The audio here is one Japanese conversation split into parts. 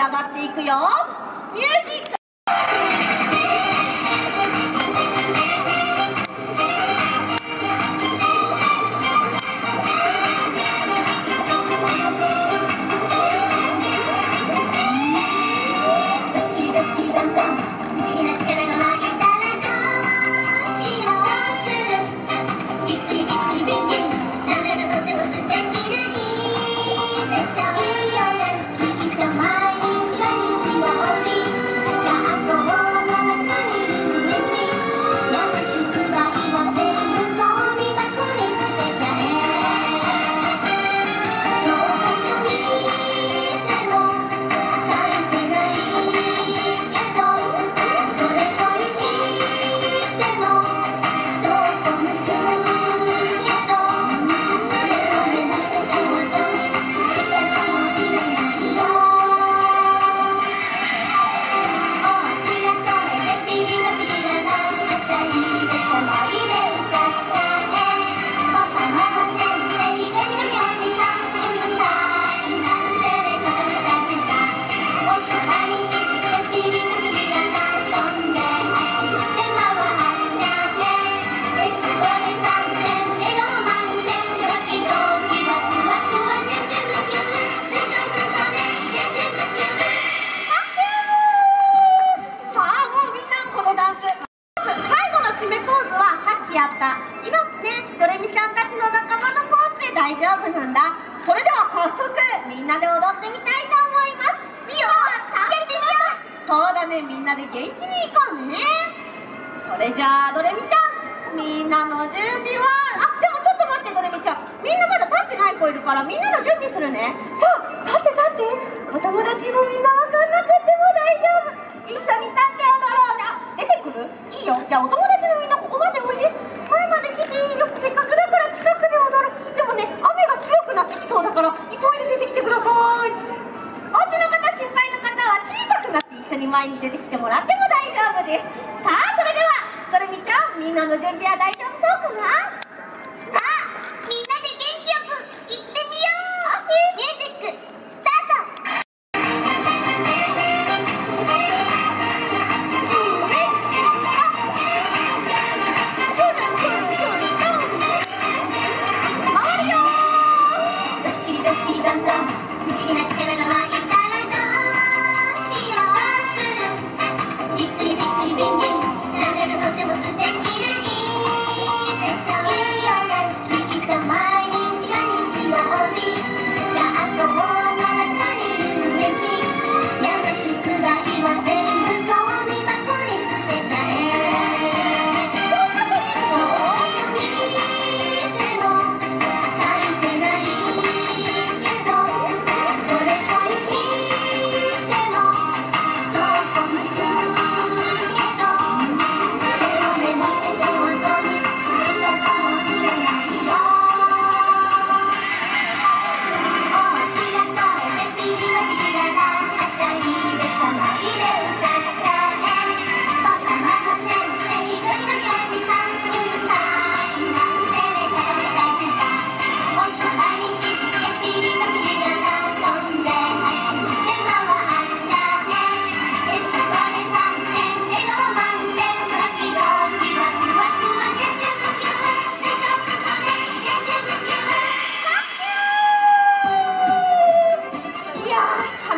上がっていくよ。ミュージックさっきやった好きなねドレミちゃんたちの仲間のポーズで大丈夫なんだ。それでは早速みんなで踊ってみたいと思います。みよやってみよう。そうだねみんなで元気にいこうね。それじゃあドレミちゃん。みんなの準備は？あでもちょっと待ってドレミちゃん。みんなまだ立ってない子いるからみんなの準備するね。さあ立って立って。お友達のみんな分かんなくても大丈夫。一緒に立って踊ろうね。あ出てくる？いいよ。じゃあお友達前に出てきてもらっても大丈夫です。さあそれではドレミちゃんみんなの準備は大丈夫そうかな？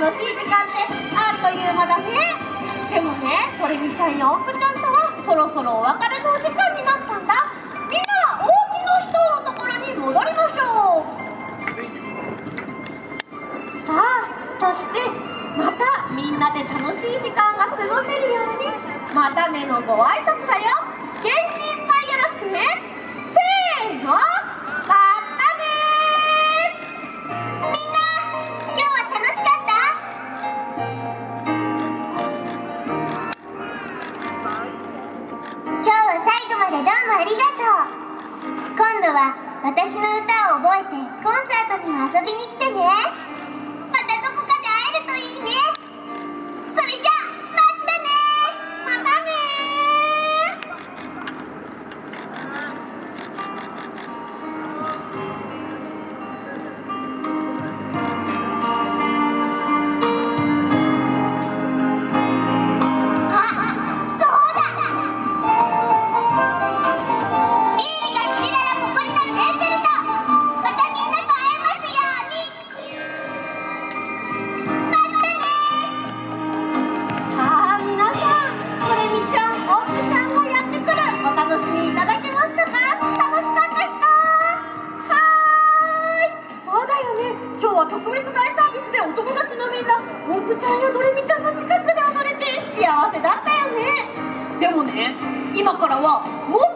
楽しい時間ってあっという間だねでもねドレミちゃんや音符ちゃんとはそろそろお別れのお時間になったんだみんなはお家の人のところに戻りましょうさあそしてまたみんなで楽しい時間が過ごせるようにまたねのご挨拶だよ。ありがとう。今度は私の歌を覚えてコンサートにも遊びに来てね。ちゃんやドレミちゃんの近くで踊れて幸せだったよね。でもね今からはもっ